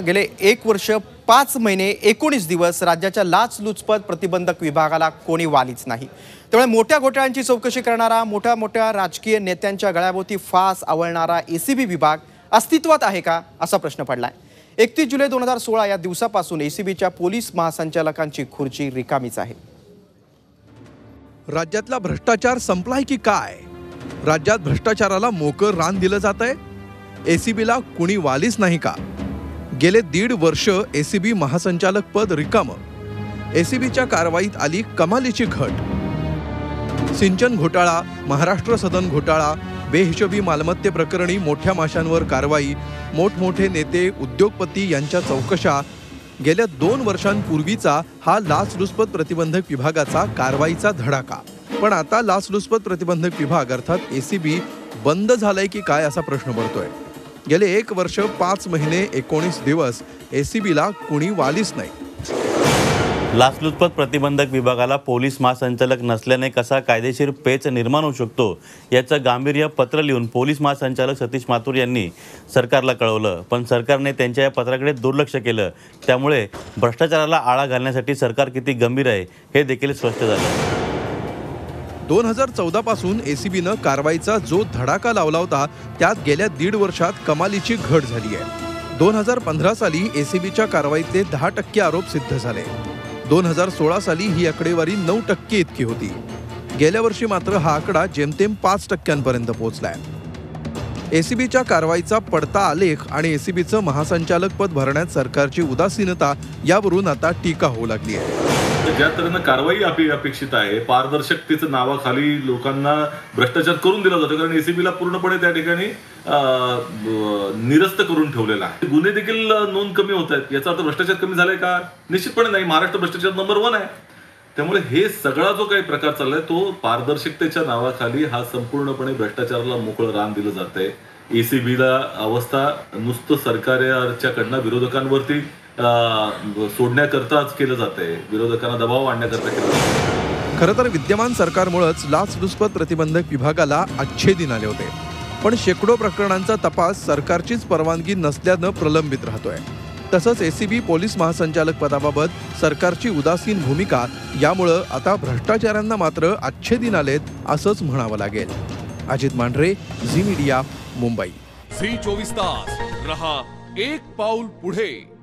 गेले एक वर्ष पाच महिने एकोणीस दिवस राज्याच्या लाचलुचपत प्रतिबंधक विभागाला कोणी वालीच नाही. त्यामुळे मोठ्या घोटाळ्यांची चौकशी करणारा मोठ्या मोठ्या राजकीय नेत्यांच्या गळ्याभोवती फास आवळणारा ए सी बी विभाग अस्तित्वात आहे का असा प्रश्न पडलाय. एकतीस जुलै दोन हजार सोळा या दिवसापासून ए सी बीच्या पोलीस महासंचालकांची खुर्ची रिकामीच आहे. राज्यातला भ्रष्टाचार संपलाय की काय? राज्यात भ्रष्टाचाराला मोकळ रान दिलं जात आहे एसीबीला कुणी वालीच नाही का? गेले दीड वर्ष एसीबी महासंचालक पद रिकामं. एसीबीच्या कारवाईत आली कमालीची घट. सिंचन घोटाळा महाराष्ट्र सदन घोटाळा बेहिशोबी मालमत्ते प्रकरणी मोठ्या माशांवर कारवाई मोठमोठे नेते उद्योगपती यांच्या चौकशा. गेल्या दोन वर्षांपूर्वीचा हा लाचलुचपत प्रतिबंधक विभागाचा कारवाईचा धडाका. पण आता लाचलुचपत प्रतिबंधक विभाग अर्थात एसीबी बंद झालाय की काय असा प्रश्न पडतोय. गेले एक वर्ष पाच महिने एकोणीस दिवस एसीबीला कुणी वालीच नाही. लाचलुचपत प्रतिबंधक विभागाला पोलीस महासंचालक नसल्याने कसा कायदेशीर पेच निर्माण होऊ शकतो याचं गांभीर्य पत्र लिहून पोलीस महासंचालक सतीश माथुर यांनी सरकारला कळवलं. पण सरकारने त्यांच्या या पत्राकडे दुर्लक्ष केलं. त्यामुळे भ्रष्टाचाराला आळा घालण्यासाठी सरकार किती गंभीर आहे हे देखील स्पष्ट झालं. दोन हजार चौदा पासून एसीबीनं कारवाईचा जो धडाका लावला होता त्यात गेल्या दीड वर्षात कमालीची घट झाली आहे. दोन हजार पंधरा साली एसीबीच्या कारवाईतले दहा टक्के आरोप सिद्ध झाले. दोन हजार सोळा साली ही आकडेवारी नऊ टक्के इतकी होती. गेल्या वर्षी मात्र हा आकडा जेमतेम पाच टक्क्यांपर्यंत पोहोचलाय. एसीबीच्या कारवाईचा पडता आलेख आणि एसीबीचं महासंचालक पद भरण्यात सरकारची उदासीनता यावरून आता टीका होऊ लागली आहे. ज्या तऱ्हेनं कारवाई अपे अपेक्षित आहे पारदर्शकतेचं नावाखाली लोकांना भ्रष्टाचार करून दिला जातो कारण एसीबीला पूर्णपणे त्या ठिकाणी निरस्त करून ठेवलेला आहे. गुन्हे देखील नोंद कमी होत आहेत. याचा अर्थ भ्रष्टाचार कमी झालाय का? निश्चितपणे नाही. महाराष्ट्र भ्रष्टाचार नंबर वन आहे. त्यामुळे हे सगळा जो काही प्रकार चाललाय तो पारदर्शकतेच्या नावाखाली हा संपूर्णपणे भ्रष्टाचाराला मोकळं रान दिलं जात आहे एसीबीला अवस्था नुसतं सरकारच्याकडनं विरोधकांवरती सोडण्याकरताच केलं जात आहे विरोधकांना दबाव आणण्याकरता केलं जातं खरं तर विद्यमान सरकारमुळेच लाचलुचपत प्रतिबंधक विभागाला अच्छे दिन आले होते. पण शेकडो प्रकरणांचा तपास सरकारचीच परवानगी नसल्यानं प्रलंबित राहतोय. तसंच एसीबी पोलीस महासंचालक पदाबाबत सरकारची उदासीन भूमिका यामुळं आता भ्रष्टाचारांना मात्र अच्छे दिन आलेत असंच म्हणावं लागेल. Ajit Mandhare Zee media Mumbai. Zee चोवीस तास रहा एक पाऊल पुढे.